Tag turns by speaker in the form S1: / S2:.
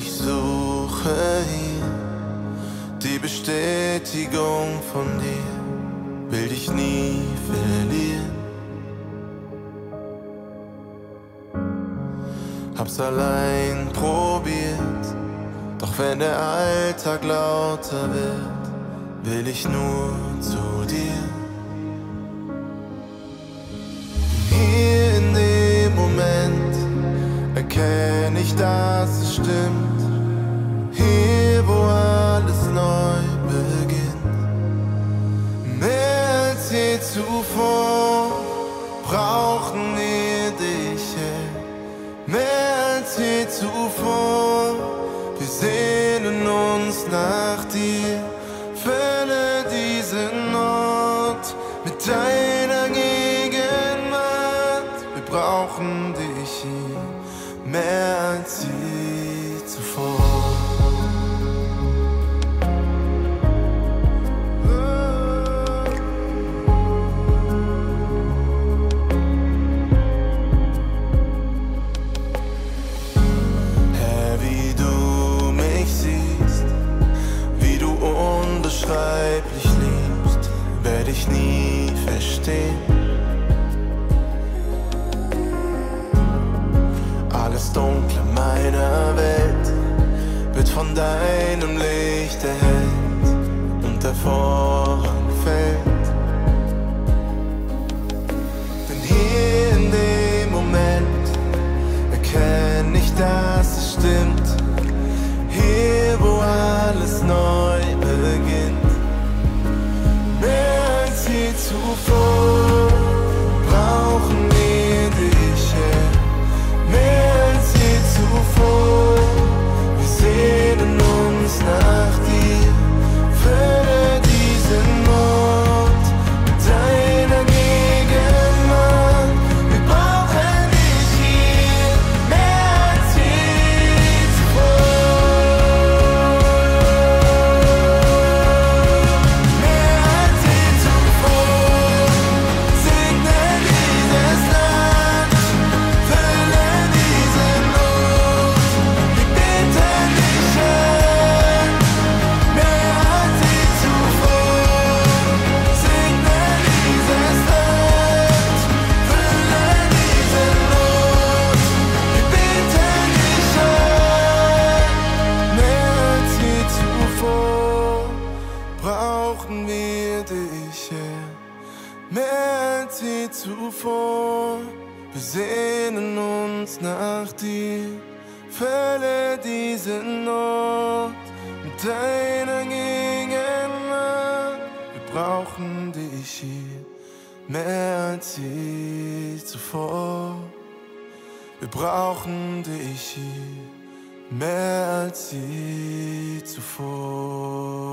S1: Ich suche hier die Bestätigung von dir, will dich nie verlieren. Hab's allein probiert, doch wenn der Alltag lauter wird, will ich nur zu dir. Ich, dass es stimmt. Hier, wo alles neu beginnt. Mehr als je zuvor brauchen wir dich. Mehr als je zuvor. Wir sehnen uns nach dir. Fülle diesen Ort mit deiner Gegenwart. Wir brauchen dich hier mehr als je zuvor. Herr, wie du mich siehst, wie du unbeschreiblich liebst, werde ich nie verstehen. Alles Dunkle meiner Welt wird von deinem Licht erhellt und der Vorhang fällt. Denn hier in dem Moment erkenne ich, dass es stimmt. Hier, wo alles neu beginnt. Mehr als je zuvor Mehr als je zuvor. Wir sehnen uns nach dir. Fülle diesen Ort mit deiner Gegenwart. Wir brauchen dich hier mehr als je zuvor. Wir brauchen dich hier mehr als je zuvor.